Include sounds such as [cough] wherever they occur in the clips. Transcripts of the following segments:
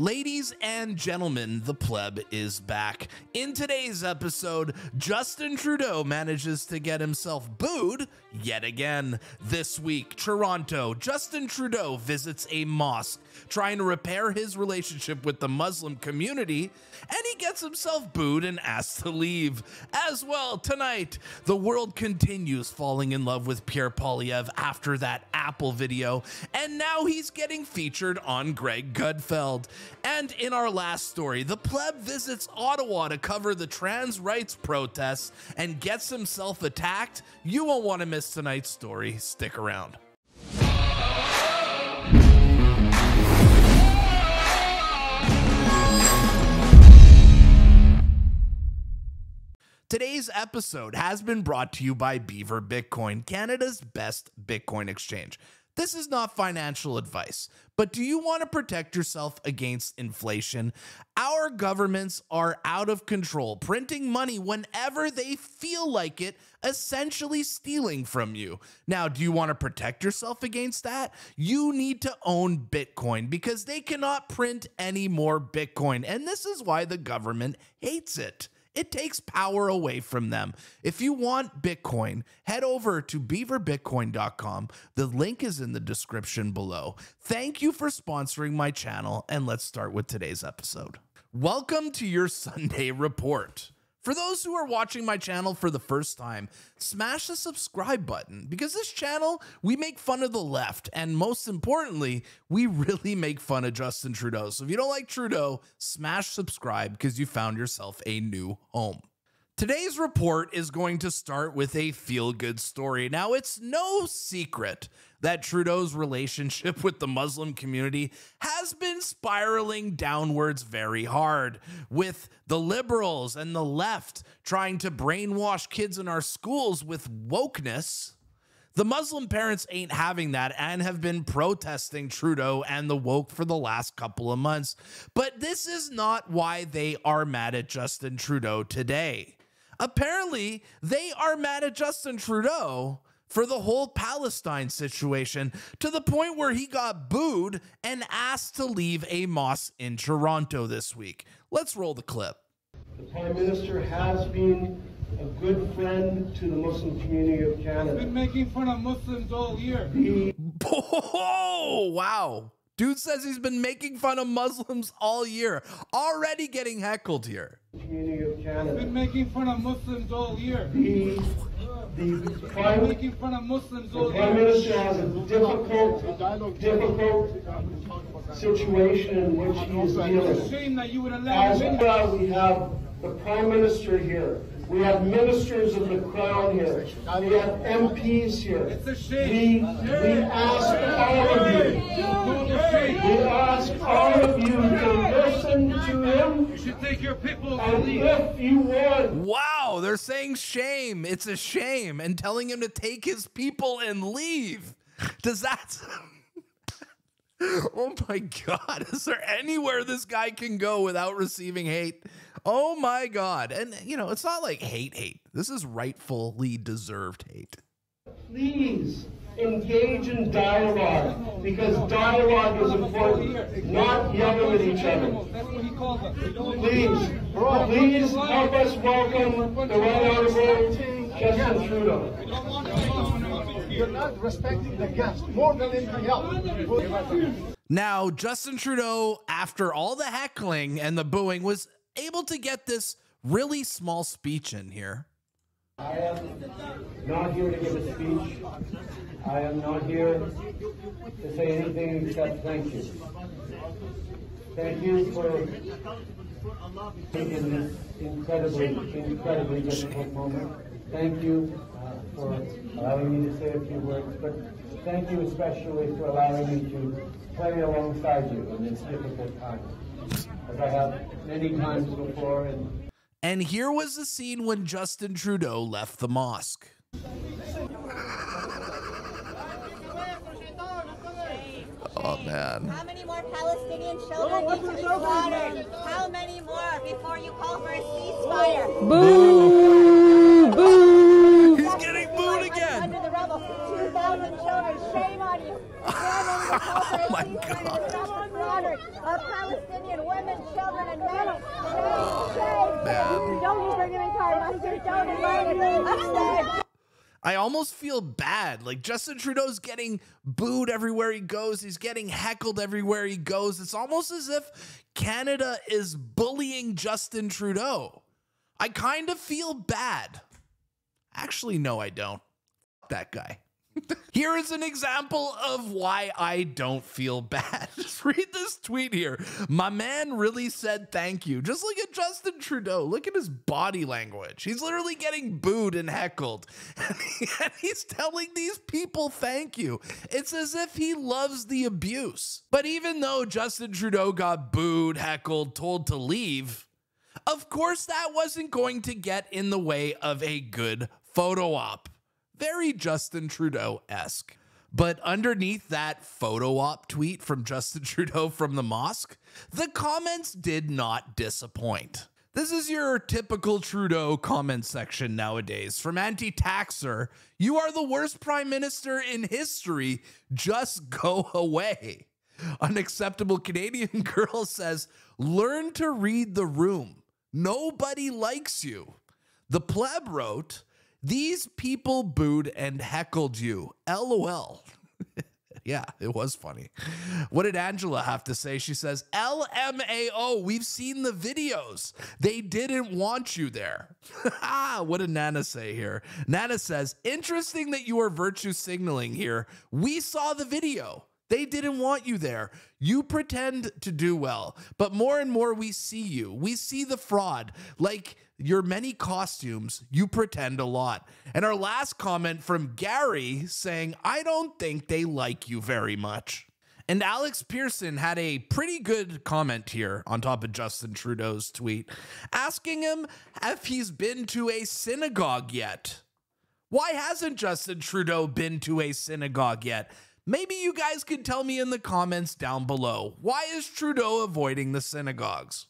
Ladies and gentlemen, the pleb is back. In today's episode, Justin Trudeau manages to get himself booed yet again. This week, Toronto, Justin Trudeau visits a mosque trying to repair his relationship with the Muslim community, and he gets himself booed and asked to leave. As well, tonight, the world continues falling in love with Pierre Poilievre after that Apple video, and now he's getting featured on Greg Gutfeld. And in our last story, the pleb visits Ottawa to cover the trans rights protests and gets himself attacked. You won't want to miss tonight's story. Stick around. Today's episode has been brought to you by Beaver Bitcoin, Canada's best Bitcoin exchange. This is not financial advice, but do you want to protect yourself against inflation? Our governments are out of control, printing money whenever they feel like it, essentially stealing from you. Now, do you want to protect yourself against that? You need to own Bitcoin because they cannot print any more Bitcoin, and this is why the government hates it. It takes power away from them. If you want Bitcoin, head over to beaverbitcoin.com. The link is in the description below. Thank you for sponsoring my channel, and let's start with today's episode. Welcome to your Sunday report. For those who are watching my channel for the first time, smash the subscribe button because this channel, we make fun of the left. And most importantly, we [laughs] really make fun of Justin Trudeau. So if you don't like Trudeau, smash subscribe because you found yourself a new home. Today's report is going to start with a feel good story. Now, it's no secret that Trudeau's relationship [laughs] with the Muslim community has been spiraling downwards very hard, with the liberals and the left trying to brainwash kids in our schools with wokeness. The Muslim parents ain't having that and have been protesting Trudeau and the woke for the last couple of months. But this is not why they are mad at Justin Trudeau today. Apparently, they are mad at Justin Trudeau for the whole Palestine situation to the point where he got booed and asked to leave a mosque in Toronto this week. Let's roll the clip. The Prime Minister has been a good friend to the Muslim community of Canada. He's been making fun of Muslims all year. [laughs] He Oh, wow. Dude says he's been making fun of Muslims all year, already getting heckled here. community of been making fun of Muslims all year. The, the Prime, making fun of Muslims all Prime year. Minister has a difficult, difficult situation in which he is It's a dealing. shame that you would allow As him in. well, we have the Prime Minister here. We have ministers of the Crown here. We have MPs here. It's a We, shame. we ask all of you, we ask all of you to listen to him You should take your people to And leave. if you want, Wow, they're saying shame. It's a shame and telling him to take his people and leave. Does that. [laughs] oh my God. Is there anywhere this guy can go without receiving hate? Oh my God. And, you know, it's not like hate, hate. This is rightfully deserved hate. please engage in dialogue because dialogue is important, not yelling at each other. That's what he called us. Please, please help us welcome the right honorable Justin Trudeau. You're not respecting the guest more than anything else. Now, Justin Trudeau, after all the heckling and the booing, was able to get this really small speech in here. I am not here to give a speech. I am not here to say anything except thank you. Thank you for taking this incredibly, incredibly difficult moment. Thank you uh, for allowing me to say a few words, but thank you especially for allowing me to play alongside you in this difficult time, as I have many times before. And And here was the scene when Justin Trudeau left the mosque. Oh man. How many more Palestinian children need to be slaughtered? How many more before you call for a ceasefire? He's getting booed again. Under the rubble, 2,000 children. Shame on you. oh my God. of Palestinian women, children, and men. Shame. Don't bring him in. Don't invite upstairs. I almost feel bad. Like Justin Trudeau's getting booed everywhere he goes. He's getting heckled everywhere he goes. It's almost as if Canada is bullying Justin Trudeau. I kind of feel bad. Actually, no, I don't. That guy. [laughs] Here is an example of why I don't feel [laughs] bad. [laughs] Just read this tweet here. My man really said thank you. Just look at Justin Trudeau. Look at his body language. He's literally getting booed and heckled. And he's telling these people thank you. It's as if he loves the abuse. But even though Justin Trudeau got booed, heckled, told to leave, of course that wasn't going to get in the way of a good photo op very Justin Trudeau esque. But underneath that photo op tweet from Justin [laughs] Trudeau from the mosque, the comments did not disappoint. This is your typical Trudeau comment section nowadays. From anti taxer, you are the worst prime minister in history. Just go away. Unacceptable Canadian [laughs] girl says, learn to read the room. Nobody likes you. The pleb wrote, these people booed and heckled you. LOL. [laughs] yeah, it was funny. What did Angela have to say? She says, LMAO, we've seen the videos. They didn't want you there. [laughs] ah, what did Nana say here? Nana says, interesting that you are virtue signaling here. We saw the video. They didn't want you there. You pretend to do well, but more and more we see you. We see the fraud. Like your many costumes, you pretend a lot. And our last comment from Gary saying, I don't think they like you very much. And Alex Pearson had a pretty good comment here on top of Justin Trudeau's tweet, asking him if he's been to a synagogue yet. Why hasn't Justin Trudeau been to a synagogue yet? Maybe you guys could tell me in the comments down below. Why is Trudeau avoiding the synagogues?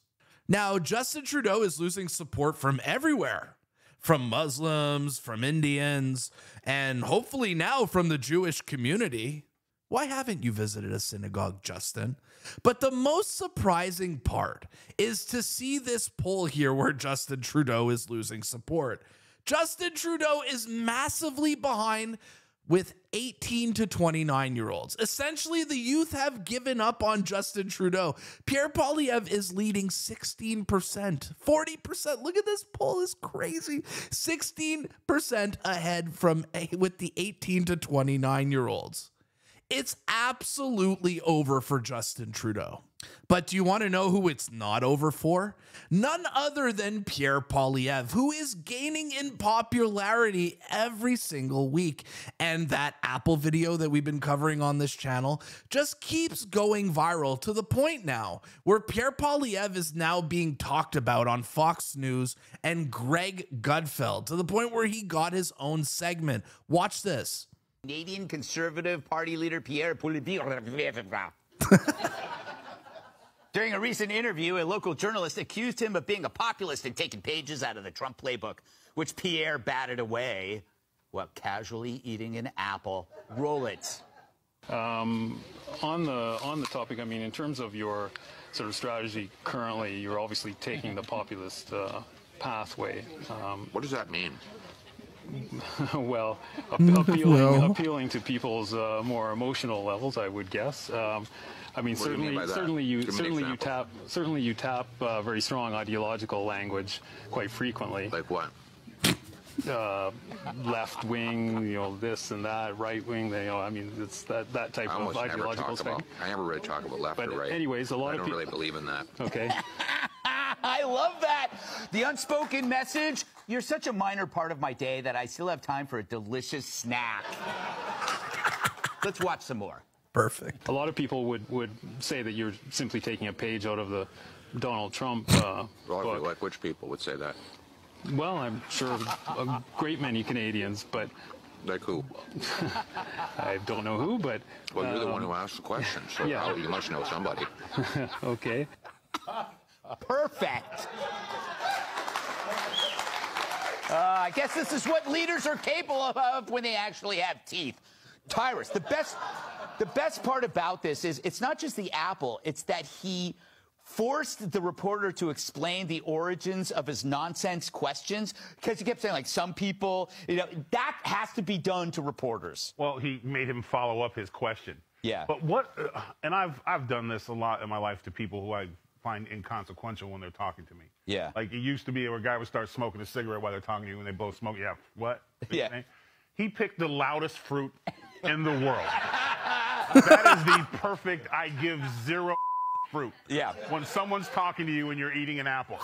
Now, Justin Trudeau is losing support from everywhere from Muslims, from Indians, and hopefully now from the Jewish community. Why haven't you visited a synagogue, Justin? But the most surprising part is to see this poll here where Justin Trudeau is losing support. Justin Trudeau is massively behind with 18 to 29 year olds. Essentially, the youth have given up on Justin Trudeau. Pierre Poilievre is leading 16%, 40%. Look at this poll is crazy. 16% ahead from with the 18 to 29 year olds. It's absolutely over for Justin Trudeau. But do you want to know who it's not over for? None other than Pierre Poilievre, who is gaining in popularity every single week. And that Apple video that we've been covering on this channel just keeps going viral to the point now where Pierre Poilievre is now being talked about on Fox News and Greg Gutfeld to the point where he got his own segment. Watch this. Canadian Conservative Party leader Pierre Poilievre. [laughs] [laughs] During a recent interview, a local journalist accused him of being a populist and taking pages out of the Trump playbook, which Pierre batted away while casually eating an apple. Roll it. Um, on the on the topic, I mean, in terms of your sort of strategy currently, you're obviously taking the populist uh, pathway. Um, What does that mean? [laughs] well, ap- appealing [laughs] appealing to people's uh, more emotional levels, I would guess. Um, I mean, What do you mean certainly, certainly you Give certainly you tap certainly you tap uh, very strong ideological language quite frequently. Like what? uh, left wing, you know, this and that, right wing. You know, I mean, it's that that type I of almost never ideological talk thing. about. I never really talk about left But or right. anyways, a lot I of don't really believe in that. Okay. [laughs] [laughs] I love that. The unspoken message. You're such a minor part of my day that I still have time for a delicious snack. [laughs] Let's watch some more. Perfect. A lot of people would, would say that you're simply taking a page out of the Donald Trump uh, Well, book. like which people would say that? Well, I'm sure a great many Canadians, but Like who? [laughs] I don't know who. But Well, you're the one who asked the question, so yeah. probably you must know somebody. [laughs] okay. Perfect. Uh, I guess this is what leaders are capable of when they actually have teeth. Tyrus, the best, The best part about this is it's not just the apple, it's that he forced the reporter to explain the origins of his nonsense questions because he kept saying like some people, you know, that has to be done to reporters. Well, he made him follow up his question. Yeah. But what? Uh, and I've I've done this a lot in my life to people who I find inconsequential when they're talking to me. Yeah. Like it used to be where a guy would start smoking a cigarette while they're talking to you, and they both smoke. Yeah. What? [laughs] Yeah. He picked the loudest fruit in the world. [laughs] that is the perfect. I give zero fruit. Yeah. When someone's talking to you and you're eating an apple,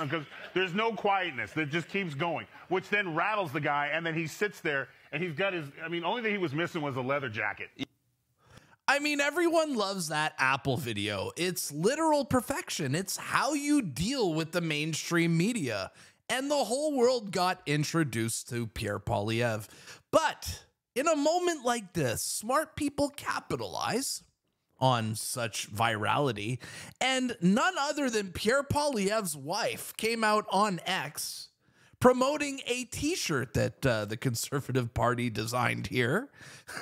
because there's no quietness that just keeps going, which then rattles the guy, and then he sits there and he's got his. I mean, only thing he was missing was a leather jacket. I mean, everyone loves that Apple video. It's literal perfection. It's how you deal with the mainstream media. And the whole world got introduced to Pierre Poilievre. But in a moment like this, smart people capitalize on such virality. And none other than Pierre Poilievre's wife came out on X promoting a t-shirt that uh, the conservative party designed here.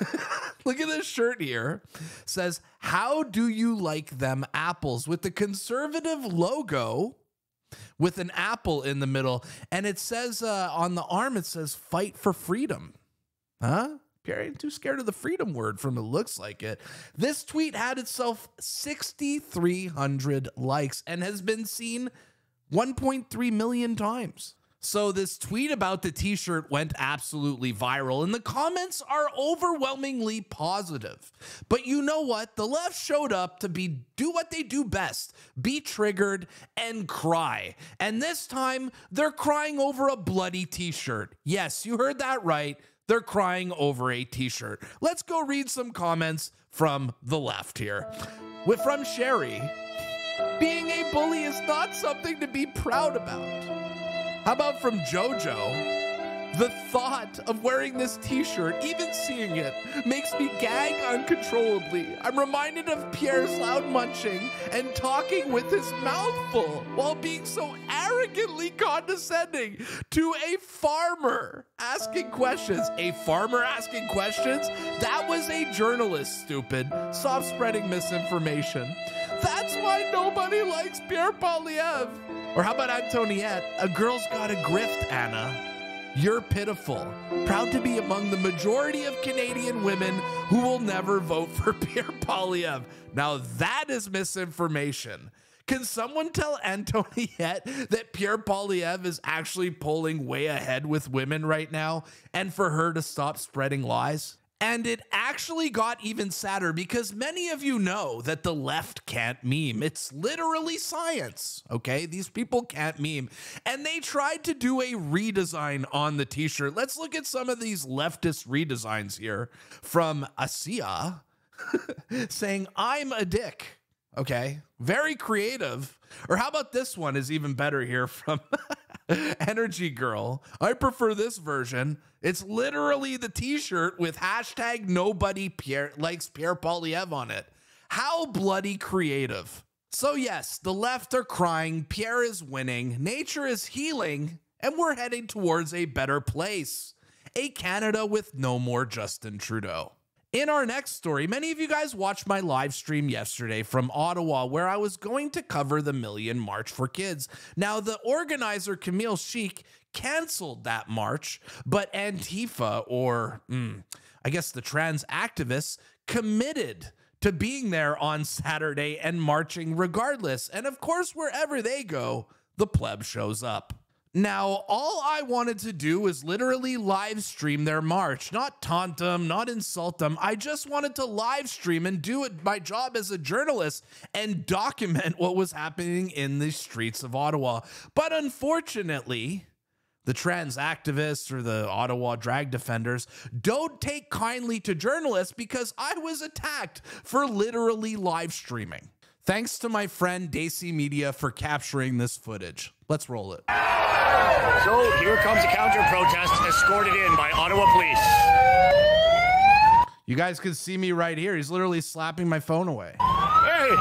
[laughs] Look at this shirt here. Says how do you like them apples? With the conservative logo with an apple in the middle and it says uh, on the arm it says fight for freedom. Huh Pierre ain't too scared of the freedom word from it looks like it. This tweet had itself 6,300 likes and has been seen 1.3 million times. So this tweet about the t-shirt went absolutely viral and the comments are overwhelmingly positive. But you know what? The left showed up to be do what they do best, be triggered and cry. And this time they're crying over a bloody t-shirt. Yes, you heard that right. They're crying over a t-shirt. Let's go read some comments from the left here. With from Sherry, being a bully is not something to be proud about. How about from JoJo? The thought of wearing this t shirt, even seeing it, makes me gag uncontrollably. I'm reminded of Pierre's loud munching and talking with his mouth full while being so arrogantly condescending to a farmer asking questions. A farmer asking questions? That was a journalist, stupid. Stop spreading misinformation. That's why nobody likes Pierre Poilievre. Or how about Antoniette? A girl's got a grift, Anna. You're pitiful. Proud to be among the majority of Canadian women who will never vote for [laughs] Pierre Poilievre. Now that is misinformation. Can someone tell Antoniette that Pierre Poilievre is actually pulling way ahead with women right now and for her to stop spreading lies? And it actually got even sadder because many of you know that the left can't meme. It's literally science, okay? These people can't meme. And they tried to do a redesign on the t shirt. Let's look at some of these leftist redesigns here from Asia [laughs] saying, I'm a dick. Okay, very creative. Or how about this one is even better here from [laughs] [laughs] Energy Girl. I prefer this version. It's literally the t-shirt with hashtag nobody Pierre likes Pierre Poilievre on it. How bloody creative. So yes, the left are crying, Pierre is winning, nature is healing, and we're heading towards a better place. A Canada with no more Justin Trudeau. In our next story, many of you guys watched my live stream yesterday from Ottawa where I was going to cover the Million March for Kids. Now, the organizer, Camille Sheik, canceled that march, but Antifa, or mm, I guess the trans activists, committed to being there on Saturday and marching regardless. And of course, wherever they go, the pleb shows up. Now, all I wanted to do was literally live stream their march, not taunt them, not insult them. I just wanted to live stream and do it, my job as a journalist and document what was happening in the streets of Ottawa. But unfortunately, the trans activists or the Ottawa drag defenders don't take kindly to journalists because I was attacked for literally live streaming. Thanks to my friend Daisy Media for capturing this footage. Let's roll it. So here comes a counter protest escorted in by Ottawa police. You guys can see me right here. He's literally slapping my phone away. Hey!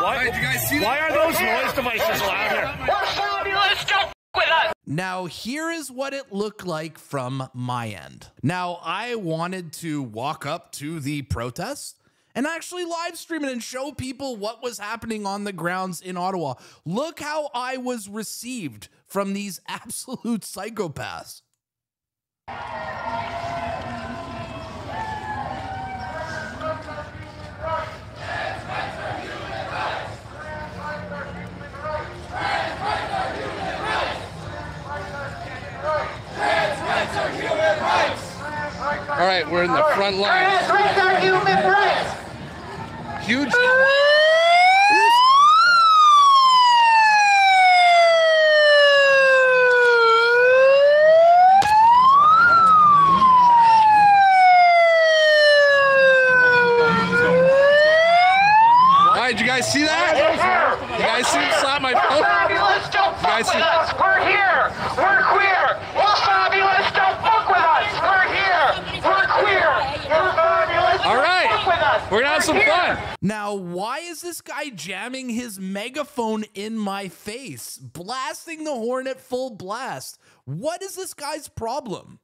Why, Did you guys see why are those noise devices allowed here? Now, here is what it looked like from my end. Now, I wanted to walk up to the protest and actually live stream it and show people what was happening on the grounds in Ottawa. Look how I was received from these [laughs] absolute psychopaths. All right, we're in the front line. Huge. All right, did you guys see that? You guys see him slap my phone? Fabulous, don't You guys fuck with see- us. We're here. We're queer. We're fabulous, don't fuck with us. We're here. We're queer. We're fabulous. All don't right. fuck with us. We're gonna have some here. fun. Now, why is this guy jamming his megaphone in my face, blasting the horn at full blast? What is this guy's problem?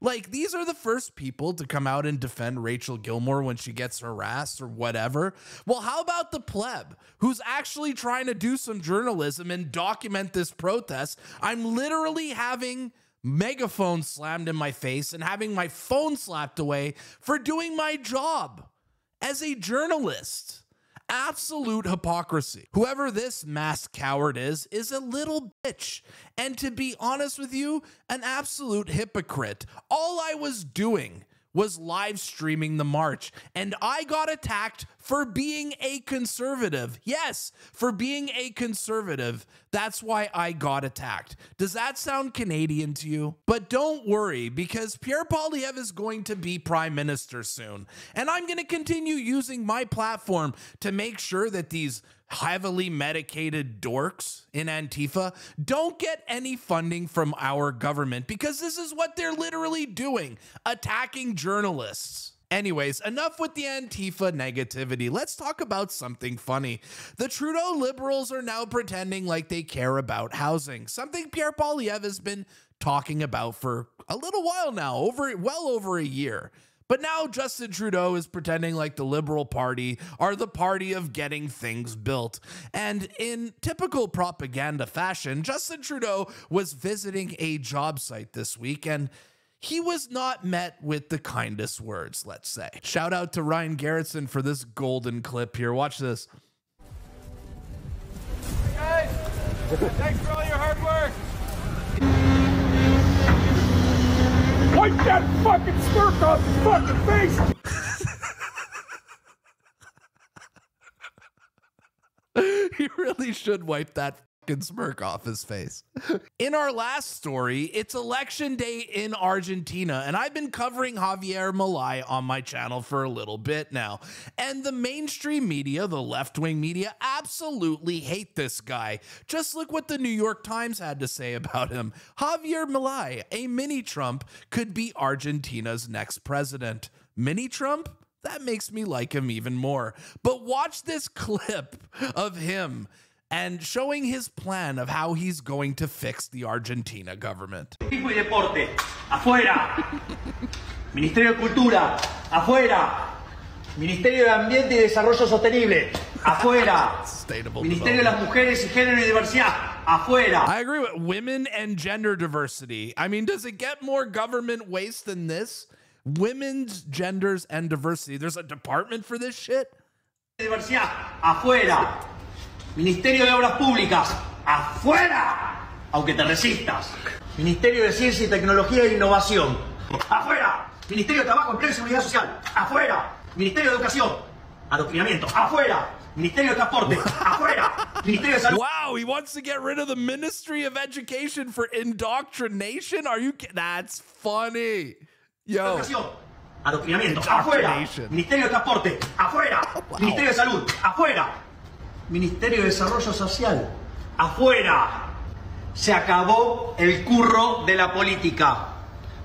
Like, these are the first people to come out and defend Rachel Gilmore when she gets harassed or whatever. Well, how about the pleb who's actually trying to do some journalism and document this protest? I'm literally having megaphone slammed in my face and having my phone slapped away for doing my job as a journalist. Absolute hypocrisy. Whoever this masked coward is, is a little bitch. And to be honest with you, an absolute hypocrite. All I was doing was live streaming the march, and I got attacked for being a conservative. Yes, for being a conservative. That's why I got attacked. Does that sound Canadian to you? But don't worry, because Pierre Poilievre is going to be prime minister soon. And I'm going to continue using my platform to make sure that these heavily medicated dorks in Antifa don't get any funding from our government because this is what they're literally doing attacking journalists. Anyways, enough with the Antifa negativity. Let's talk about something funny. The Trudeau liberals are now pretending like they care about housing, something Pierre Poilievre has been talking about for a little while now, over well over a year. But now Justin Trudeau is pretending like the Liberal Party are the party of getting things built. And in typical propaganda fashion, Justin Trudeau was visiting a job site this week and he was not met with the kindest words, let's say. Shout out to Ryan Gerritsen for this golden clip here. Watch this. Guys, thanks for all your hard work. Wipe that fucking smirk off his fucking face. [laughs] he really should wipe that smirk off his face. In our last story, it's election day in Argentina, and I've been covering Javier Milei on my channel for a little bit now. And the mainstream media, the left wing media, absolutely hate this guy. Just look what the New York Times had to say about him. Javier Milei, a mini Trump, could be Argentina's next president. Mini Trump? That makes me like him even more. But watch this [laughs] clip of him and showing his plan of how he's going to fix the Argentina government. Deporte, afuera. Ministerio de Cultura, afuera. Ministerio de Ambiente y Desarrollo Sostenible, afuera. Ministerio de las Mujeres y Género y Diversidad, afuera. I agree with women and gender diversity. I mean, does it get more government waste than this? Women's genders and diversity. There's a department for this shit? Diversidad, afuera. Ministerio de Obras Públicas, afuera. Aunque te resistas. Ministerio de Ciencia y Tecnología e Innovación, afuera. Ministerio de Trabajo, Empleo y Seguridad Social, afuera. Ministerio de Educación, adoctrinamiento, afuera. Ministerio de Transporte, afuera. Ministerio de Salud. Wow, he wants to get rid of the Ministry of Education for indoctrination? Are you That's funny. Yo. Educación, adoctrinamiento, afuera. Ministerio de Transporte, afuera. Ministerio de Salud, afuera. Ministerio de Desarrollo Social, afuera. Se acabó el curro de la política.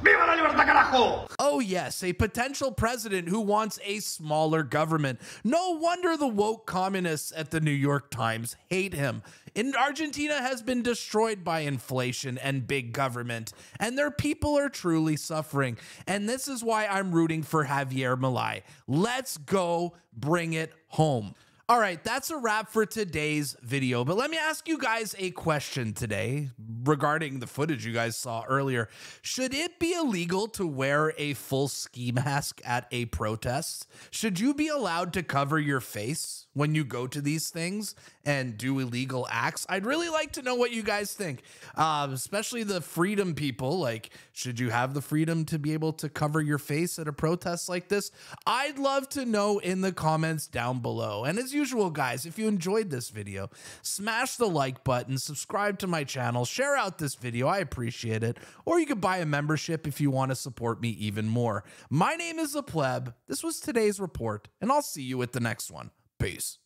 ¡Viva la libertad, carajo! Oh, yes, a potential president who wants a smaller government. No wonder the woke communists at the New York Times hate him. In Argentina has been destroyed by inflation and big government, and their people are truly suffering. And this is why I'm rooting for Javier Milei. Let's go bring it home. All right, that's a wrap for today's video. But let me ask you guys a question today regarding the footage you guys saw earlier. Should it be illegal to wear a full ski mask at a protest? Should you be allowed to cover your face when you go to these things and do illegal acts? I'd really like to know what you guys think, uh, especially the freedom people. Like, should you have the freedom to be able to cover your face at a protest like this? I'd love to know in the comments down below. And as usual, guys, if you enjoyed this video, smash the like button, subscribe to my channel, share out this video. I appreciate it. Or you could buy a membership if you want to support me even more. My name is The Pleb. This was today's report, and I'll see you at the next one. Peace.